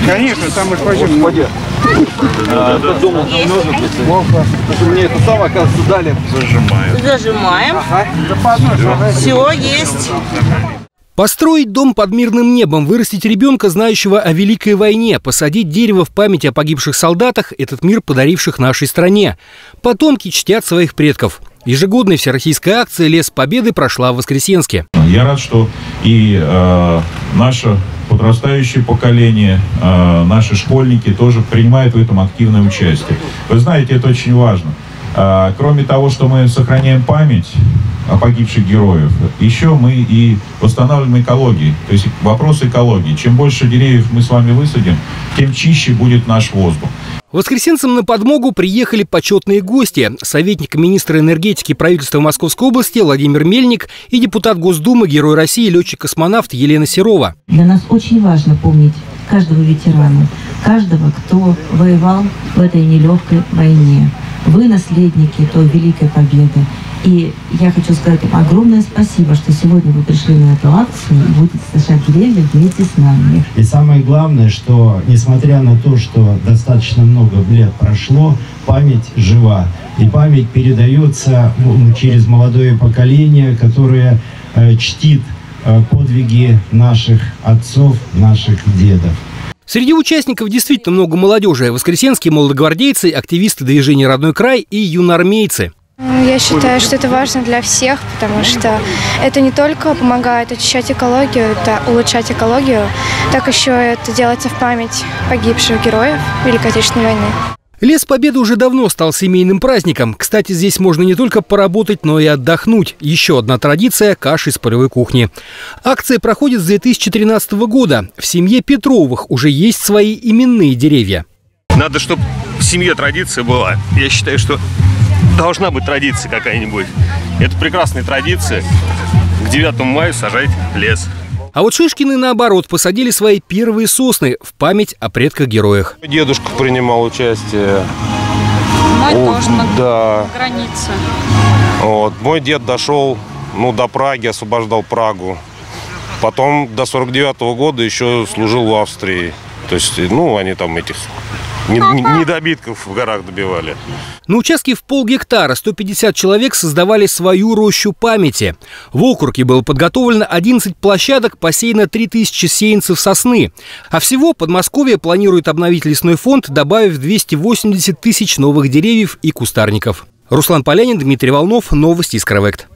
Конечно, там мы пойдем. Господи. А, Кто думал, что Мне это самое, оказывается, дали. Зажимаем. Да по одной шагай. Все есть. Построить дом под мирным небом, вырастить ребенка, знающего о Великой войне, посадить дерево в память о погибших солдатах, этот мир, подаривших нашей стране. Потомки чтят своих предков. Ежегодная всероссийская акция «Лес Победы» прошла в Воскресенске. Я рад, что и э, наше подрастающее поколение, э, наши школьники тоже принимают в этом активное участие. Вы знаете, это очень важно. Э, кроме того, что мы сохраняем память о погибших героев, еще мы и восстанавливаем экологию. То есть вопрос экологии. Чем больше деревьев мы с вами высадим, тем чище будет наш воздух. Воскресенцам на подмогу приехали почетные гости. Советник министра энергетики правительства Московской области Владимир Мельник и депутат Госдумы, герой России, летчик-космонавт Елена Серова. Для нас очень важно помнить каждого ветерана, каждого, кто воевал в этой нелегкой войне. Вы наследники той великой победы. И я хочу сказать вам огромное спасибо, что сегодня вы пришли на эту акцию и будете сажать деревья вместе с нами. И самое главное, что несмотря на то, что достаточно много лет прошло, память жива. И память передается ну, через молодое поколение, которое э, чтит э, подвиги наших отцов, наших дедов. Среди участников действительно много молодежи. Воскресенские молодогвардейцы, активисты движения «Родной край» и юноармейцы. Я считаю, что это важно для всех, потому что это не только помогает очищать экологию, это улучшать экологию, так еще это делается в память погибших героев Великой Отечественной войны. Лес Победы уже давно стал семейным праздником. Кстати, здесь можно не только поработать, но и отдохнуть. Еще одна традиция – каши из полевой кухни. Акция проходит с 2013 года. В семье Петровых уже есть свои именные деревья. Надо, чтобы в семье традиция была. Я считаю, что должна быть традиция какая-нибудь. Это прекрасная традиция. К 9 мая сажать лес. А вот Шишкины, наоборот, посадили свои первые сосны в память о предках-героях. Дедушка принимал участие. Мать О, тоже на да. границе. Вот. Мой дед дошел ну, до Праги, освобождал Прагу. Потом до 49 года еще служил в Австрии. То есть, ну, они там этих недобитков в горах добивали. На участке в полгектара 150 человек создавали свою рощу памяти. В округе было подготовлено 11 площадок, посеяно 3000 сеянцев сосны. А всего Подмосковье планирует обновить лесной фонд, добавив 280 тысяч новых деревьев и кустарников. Руслан Полянин, Дмитрий Волнов. Новости из Кровект.